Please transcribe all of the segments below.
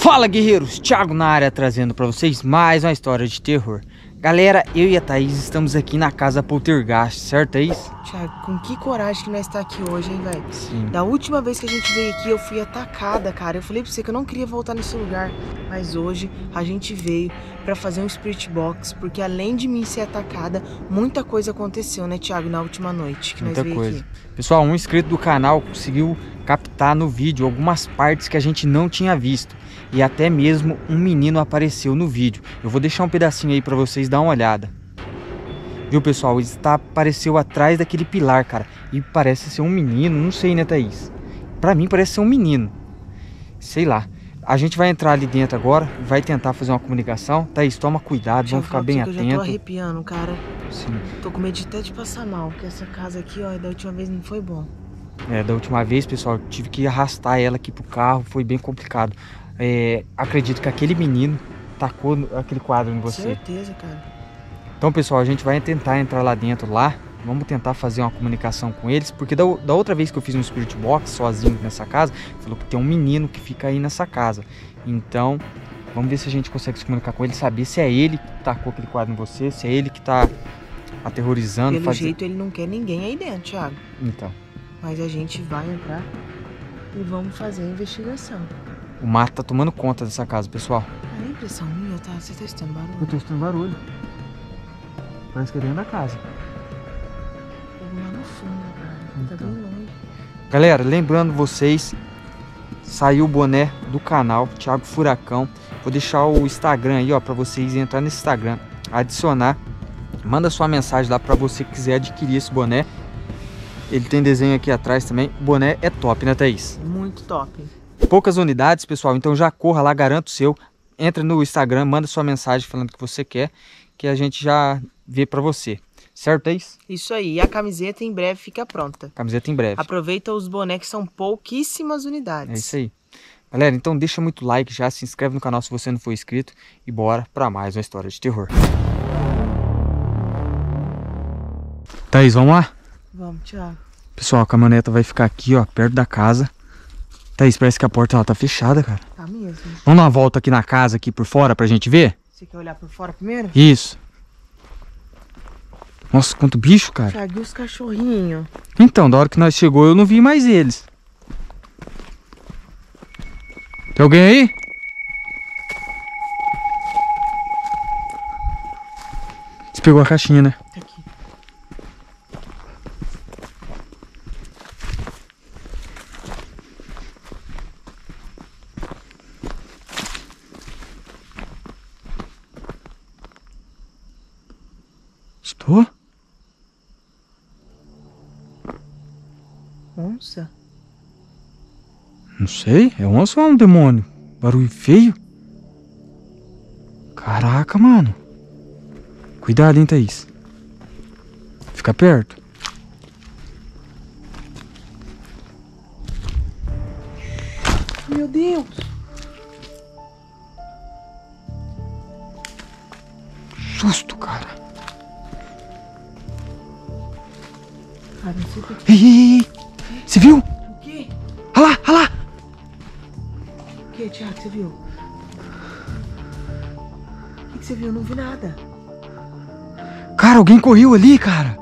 Fala guerreiros, Thiago na área trazendo para vocês mais uma história de terror. Galera, eu e a Thaís estamos aqui na casa Poltergeist, certo Thaís? Thiago, com que coragem que nós está aqui hoje, hein, velho? Sim. Da última vez que a gente veio aqui, eu fui atacada, cara. Eu falei pra você que eu não queria voltar nesse lugar. Mas hoje a gente veio pra fazer um Spirit Box, porque além de mim ser atacada, muita coisa aconteceu, né, Thiago, na última noite que Muita nós veio coisa. aqui. Pessoal, um inscrito do canal conseguiu captar no vídeo algumas partes que a gente não tinha visto. E até mesmo um menino apareceu no vídeo. Eu vou deixar um pedacinho aí para vocês dar uma olhada. Viu, pessoal? Ele está, apareceu atrás daquele pilar, cara. E parece ser um menino, não sei, né, Thaís? Pra mim parece ser um menino. Sei lá. A gente vai entrar ali dentro agora, vai tentar fazer uma comunicação. Thaís, toma cuidado, vamos ficar bem que Eu já tô atento. arrepiando, cara. Sim. Tô com medo até de passar mal, porque essa casa aqui, ó, da última vez não foi bom. É, da última vez, pessoal, tive que arrastar ela aqui pro carro, foi bem complicado. É, acredito que aquele menino tacou aquele quadro em você. Certeza, cara. Então, pessoal, a gente vai tentar entrar lá dentro lá. Vamos tentar fazer uma comunicação com eles, porque da, da outra vez que eu fiz um Spirit Box sozinho nessa casa, falou que tem um menino que fica aí nessa casa. Então, vamos ver se a gente consegue se comunicar com ele, saber se é ele que tacou aquele quadro em você, se é ele que tá aterrorizando. Pelo fazer- jeito ele não quer ninguém aí dentro, Thiago. Então, Mas a gente vai entrar e vamos fazer a investigação. O mato tá tomando conta dessa casa, pessoal. É impressão minha, tá? Você tá escutando barulho? tô escutando barulho. Parece que é dentro da casa. Eu lá no fundo, cara. Tá Então. bem longe. Galera, lembrando vocês, saiu o boné do canal Thiago Furacão. Vou deixar o Instagram aí, ó, para vocês entrar nesse Instagram, adicionar, manda sua mensagem lá para você que quiser adquirir esse boné. Ele tem desenho aqui atrás também. O boné é top, né, Thaís? Muito top. Poucas unidades, pessoal, então já corra lá, garanto o seu. Entra no Instagram, manda sua mensagem falando que você quer, que a gente já vê para você. Certo, Thaís? Isso aí. E a camiseta em breve fica pronta. Camiseta em breve. Aproveita os bonecos, são pouquíssimas unidades. É isso aí. Galera, então deixa muito like já, se inscreve no canal se você não for inscrito e bora pra mais uma história de terror. Thaís, vamos lá? Vamos, Thiago. Pessoal, a caminhoneta vai ficar aqui, ó, perto da casa. Thaís, parece que a porta ela tá fechada, cara. Tá mesmo? Vamos dar uma volta aqui na casa, aqui por fora, pra gente ver? Você quer olhar por fora primeiro? Isso. Nossa, quanto bicho, cara. E os cachorrinhos? Então, da hora que nós chegou, eu não vi mais eles. Tem alguém aí? Você pegou a caixinha, né? Tá aqui. Estou? Onça? Não sei. É onça ou é um demônio? Barulho feio? Caraca, mano. Cuidado, hein, Thaís. Fica perto. Meu Deus! Susto, cara. Cara, não sei o que... Ei, ei, ei, ei. Você viu? O quê, Thiago? Você viu? O que você viu? Eu não vi nada. Cara, alguém correu ali, cara.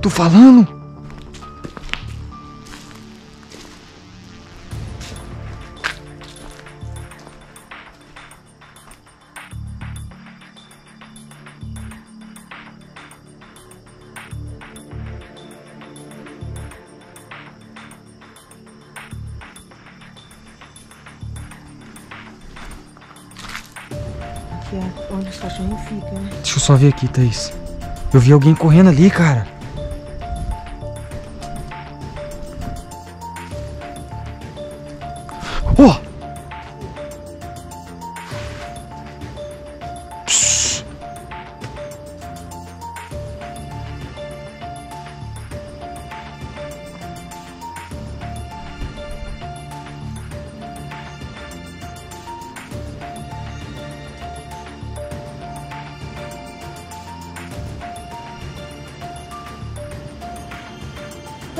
Tô falando. É né? Deixa eu só ver aqui, Thaís. Eu vi alguém correndo ali, cara.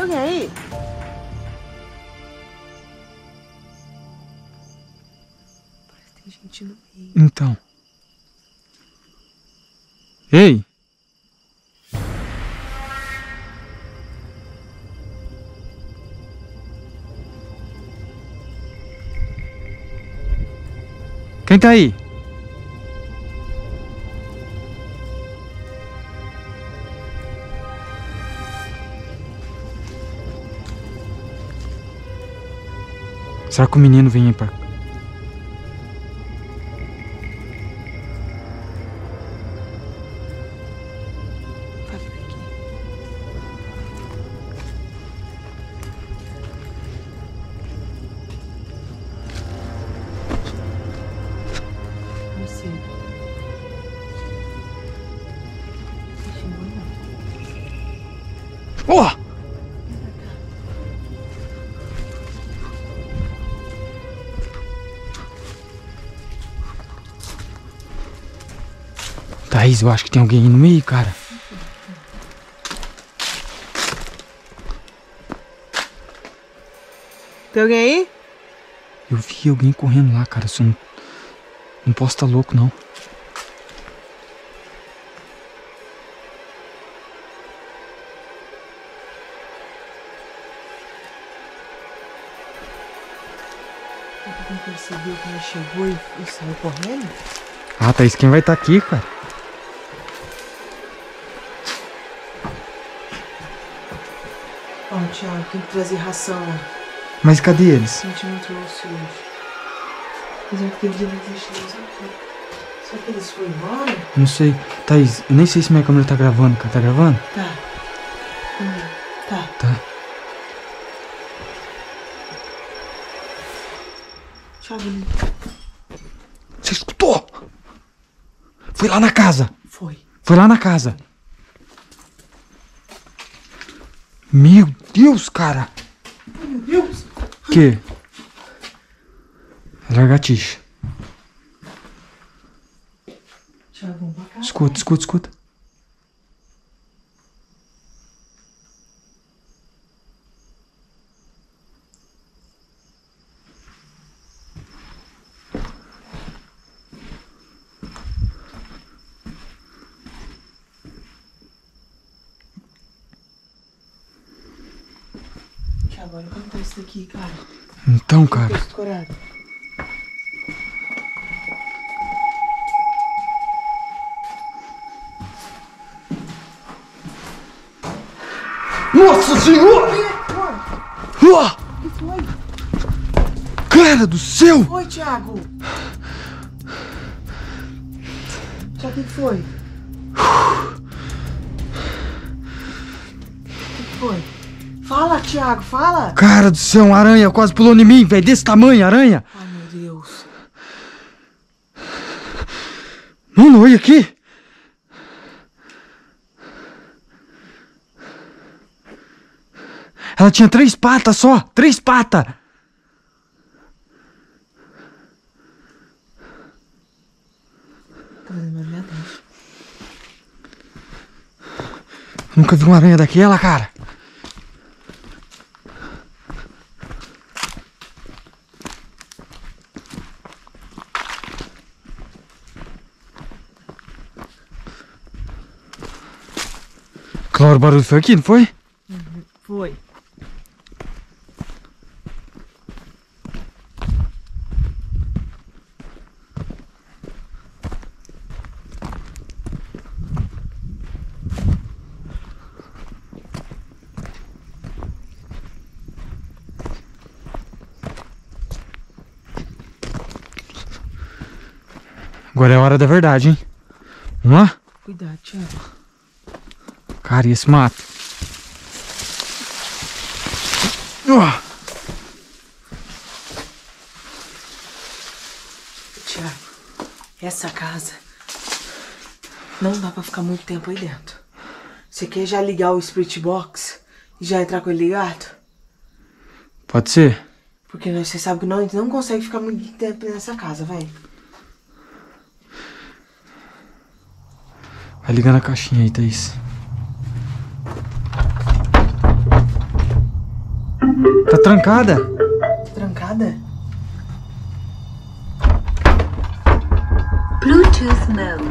Alguém aí? Parece que tem gente no meio. Então. Ei! Quem tá aí? Será que o menino vem pra Thaís, eu acho que tem alguém aí no meio, cara. Tem alguém aí? Eu vi alguém correndo lá, cara. Isso não, não posso estar louco, não. Percebeu que ela chegou e, e saiu correndo? Ah, Thaís, quem vai estar aqui, cara? Thiago, tem que trazer ração. Mas cadê eles? A gente não trouxe hoje. Mas eu deveria deixar eles aqui. Será que eles foram embora? Não sei. Thaís, eu nem sei se minha câmera tá gravando, cara. Tá gravando? Tá. Tá. Tá. Thiago, ele Você escutou? Foi lá na casa. foi. Foi lá na casa. Meu Deus, cara. Meu Deus. Que? Lagartixa. Escuta, escuta, escuta. Olha como tá isso daqui, cara. Então, cara. Texto corado. Nossa senhora! O que foi? Cara do céu! Foi, Thiago. Thiago, o que foi? O que foi? Fala, Thiago, fala. Cara do céu, uma aranha quase pulou em mim, velho. Desse tamanho, aranha. Ai, meu Deus. Mano, olha aqui. Ela tinha três patas só. Três patas. Tá. Nunca vi uma aranha daquela, cara. Claro, o barulho foi aqui, não foi? Foi. Agora é a hora da verdade, hein? Vamos lá? Cuidado, Thiago. Cara, e esse mato? Ah, Thiago, essa casa não dá pra ficar muito tempo aí dentro. Você quer já ligar o Spirit Box e já entrar com ele ligado? Pode ser? Porque nós, você sabe que nós não consegue ficar muito tempo nessa casa, velho. Vai ligar na caixinha aí, Thaís. Trancada? Trancada? Bluetooth mode.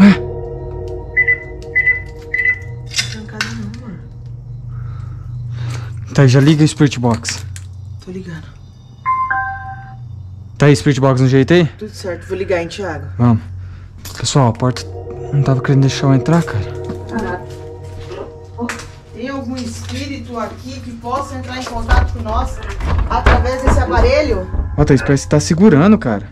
Ué, Trancada não, mano. tá, já liga o Spirit Box. Tô ligando. Tá aí, Spirit Box no jeito aí? Tudo certo, vou ligar, hein, Thiago? Vamos. Pessoal, a porta não tava querendo deixar eu entrar, cara. Tem algum espírito aqui que possa entrar em contato com nós através desse aparelho? Ó, Thaís, parece que tá segurando, cara.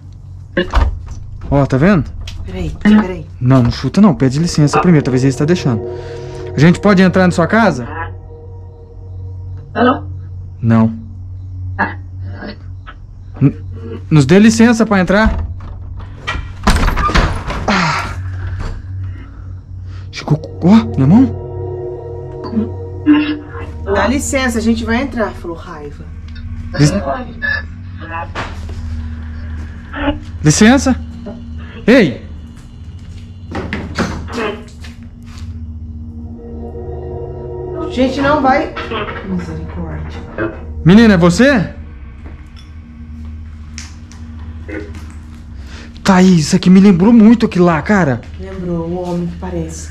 Ó, tá vendo? Peraí, peraí. Não, não chuta não. Pede licença primeiro, talvez ele está deixando. A gente pode entrar na sua casa? Não. N- nos dê licença pra entrar. Ó, minha mão? Dá licença, a gente vai entrar. Falou raiva. Lic- Licença? Ei! Gente, não vai. Misericórdia. Menina, é você? Tá isso aqui me lembrou muito aquilo lá, cara. Lembrou o homem que parece.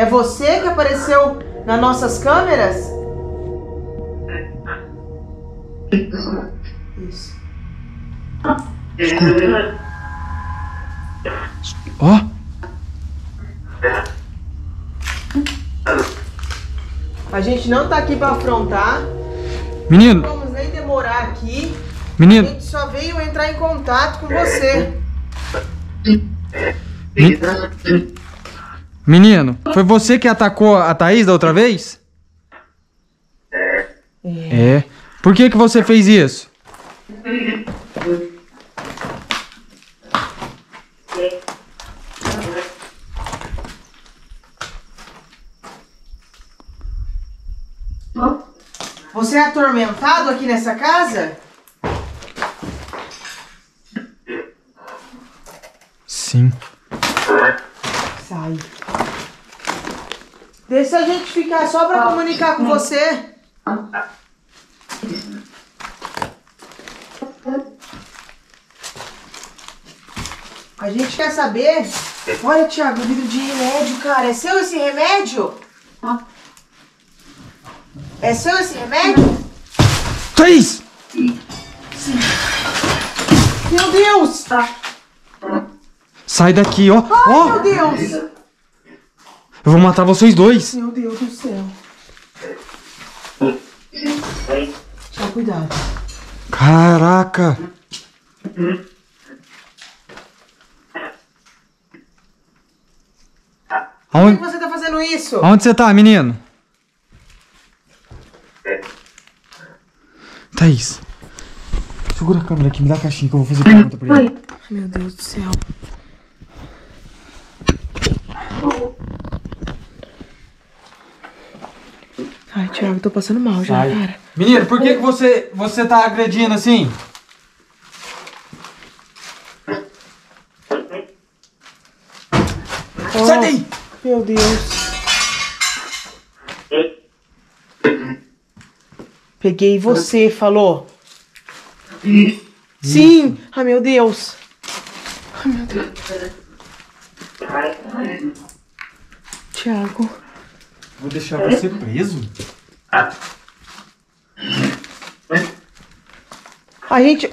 É você que apareceu nas nossas câmeras? Isso. Ó, A gente não tá aqui pra afrontar. menino, Não vamos nem demorar aqui. A menino, gente só veio entrar em contato com você. me- menino, foi você que atacou a Thaís da outra vez? É. Por que que você fez isso? Você é atormentado aqui nessa casa? Sim. Sai. Deixa a gente ficar só pra comunicar com você. A gente quer saber. Olha, Thiago, o vidro de remédio, cara. É seu esse remédio? É seu esse remédio? Thaís! Meu Deus! Sai daqui, ó. Ai, Ó, meu Deus! Eu vou matar vocês dois. Meu Deus do céu. Tchau, cuidado. Caraca. Por que Aonde, você tá fazendo isso? aonde você tá, menino? Thaís. Segura a câmera aqui, me dá a caixinha que eu vou fazer pergunta pra ele. Meu Deus do céu. Ai, Thiago, tô passando mal já, Sai. cara. Menino, por que, que você, você tá agredindo assim? Sai daí! Meu Deus. Peguei você, falou. Sim! Ai, meu Deus. Ai, meu Deus. Thiago. Vou deixar você preso? A gente.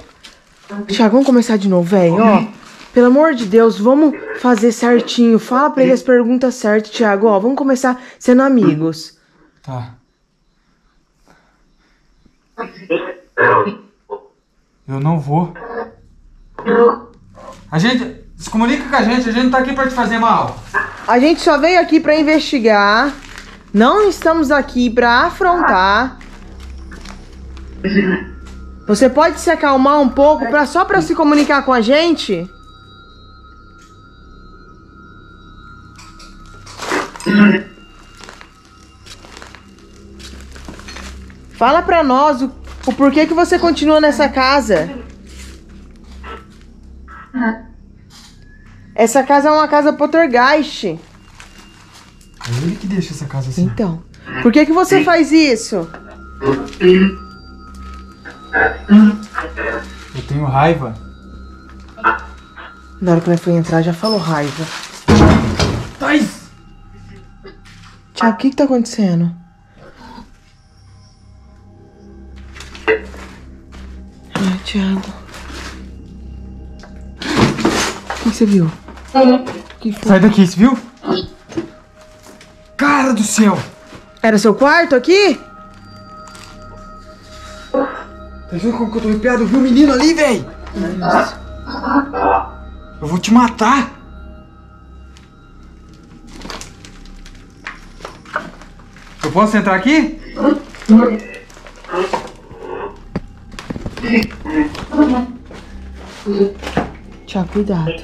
Thiago, vamos começar de novo, velho. Ó, pelo amor de Deus, vamos fazer certinho. Fala pra ele as perguntas certas, Thiago. Ó, vamos começar sendo amigos. Tá. Eu não vou. A gente. Se comunica com a gente, a gente não tá aqui pra te fazer mal. A gente só veio aqui pra investigar. Não estamos aqui pra afrontar. Você pode se acalmar um pouco pra, só pra se comunicar com a gente? Fala pra nós o, o porquê que você continua nessa casa. Essa casa é uma casa poltergeist. É ele que deixa essa casa assim. Então, por que que você faz isso? Eu tenho raiva. Na hora que nós foi entrar, já falou raiva. Thais! Tiago, o que que tá acontecendo? Ai, Tiago. O que que você viu? O que foi? Sai daqui, você viu? Cara do céu! Era seu quarto aqui? Tá vendo como que eu tô arrepiado? Eu vi o menino ali, véi! Eu vou te matar! Eu posso entrar aqui? Tiago, cuidado.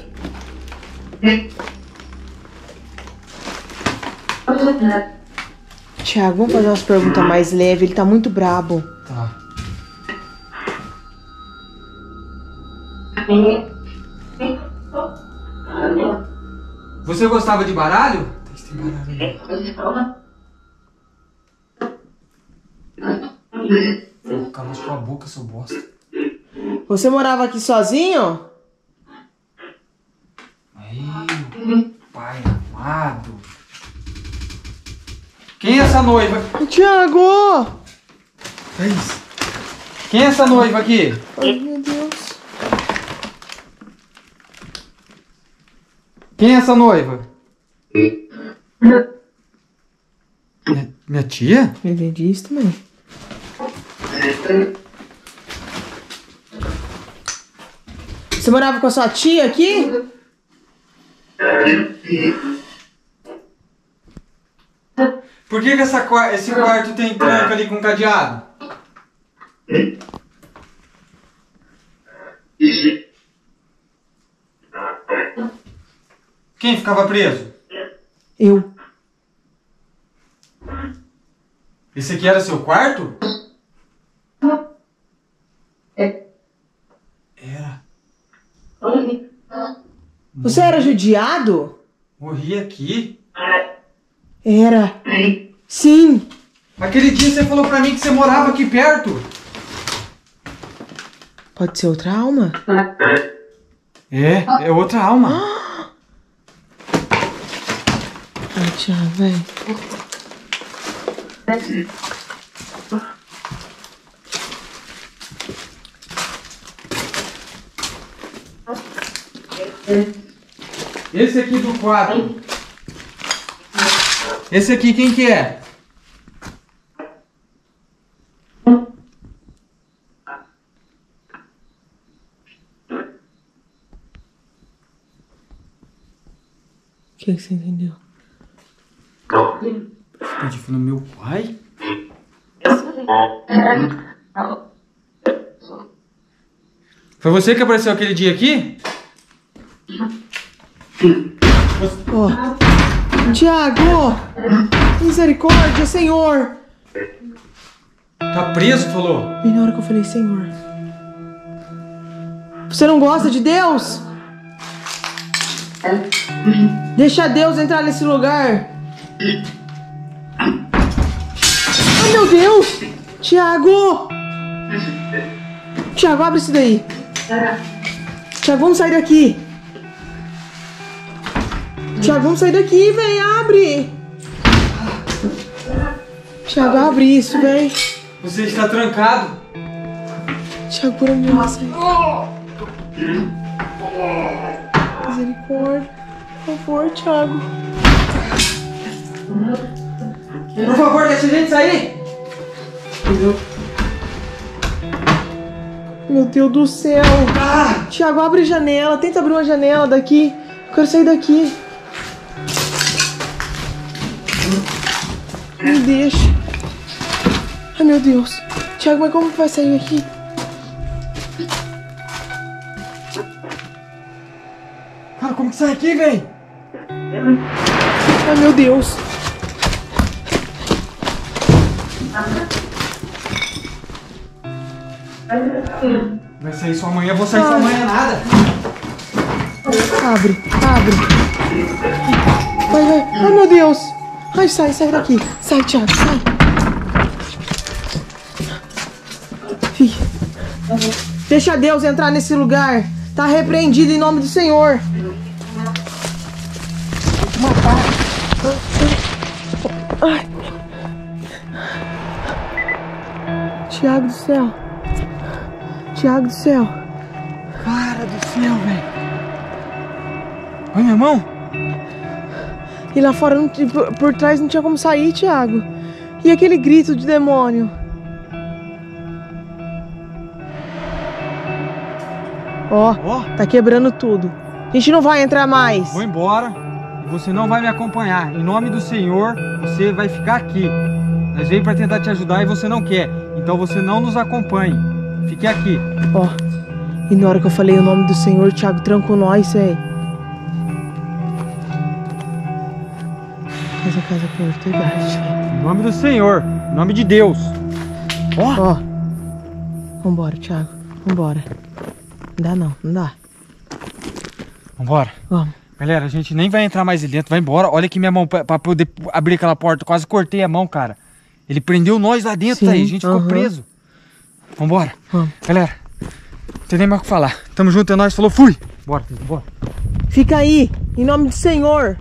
Tiago, vamos fazer umas perguntas mais leves. Ele tá muito brabo. Tá. Você gostava de baralho? Tem baralho. Cala sua boca, seu bosta. Você morava aqui sozinho? Meu pai amado. Quem é essa noiva? Tiago! É isso. Quem é essa noiva aqui? Ai, meu Deus. Quem é essa noiva? Minha, minha tia? Eu entendi isso também. Você morava com a sua tia aqui? Por que, que essa, esse quarto tem tranca ali com cadeado? Quem ficava preso? Eu. Esse aqui era seu quarto? Era. Você era judiado? Morri aqui. Era. Sim. Aquele dia você falou pra mim que você morava aqui perto. Pode ser outra alma? É, é outra alma. Ai, Tiago, velho. Esse aqui do quadro. Esse aqui quem que é? O que, que você entendeu? Tá falando meu pai? Foi você que apareceu aquele dia aqui? Ó. Tiago! Misericórdia, Senhor! Tá preso, falou. Bem na hora que eu falei, Senhor. Você não gosta de Deus? Deixa Deus entrar nesse lugar. Ai, meu Deus! Tiago! Tiago, abre isso daí. Tiago, vamos sair daqui. Tiago, vamos sair daqui, vem, abre. Tiago, abre isso, vem. Você está trancado. Tiago, por onde sair? Misericórdia. Por favor, Thiago. Por favor, deixa a gente sair. Meu Deus do céu. Ah! Thiago, abre janela. Tenta abrir uma janela daqui. Eu quero sair daqui. Me deixa. Ai, meu Deus. Thiago, mas como que vai sair aqui? Cara, como que sai aqui, velho? Ai, meu Deus. Vai sair sua manhã, eu vou sair sua manhã nada. Abre, abre. Vai, vai. Ai, meu Deus. Ai, sai, sai daqui. Sai, Thiago, sai. Fih. Deixa Deus entrar nesse lugar. Tá repreendido em nome do Senhor. Ai. Tiago do céu. Tiago do céu. Cara do céu, velho. Olha minha mão. E lá fora, não por, trás, não tinha como sair, Tiago. E aquele grito de demônio? Ó, Ó, tá quebrando tudo. A gente não vai entrar mais. vou embora e você não vai me acompanhar. Em nome do Senhor, você vai ficar aqui. Nós veio para tentar te ajudar e você não quer. Então você não nos acompanhe. Fique aqui. Ó. E na hora que eu falei o nome do Senhor, Thiago trancou nós, velho. Casa. Em nome do Senhor, em nome de Deus. Ó, Ó. Vambora, Thiago. Vambora. Não dá não, não dá. vambora. Vamos. Galera, a gente nem vai entrar mais ali dentro, vai embora. Olha aqui minha mão pra, pra poder abrir aquela porta. Quase cortei a mão, cara. Ele prendeu nós lá dentro Sim, aí, a gente ficou preso. Vambora. Vamos. Galera, não tem nem mais o que falar. Tamo junto, é nóis. Falou, fui. Bora, bora. Fica aí, em nome do Senhor.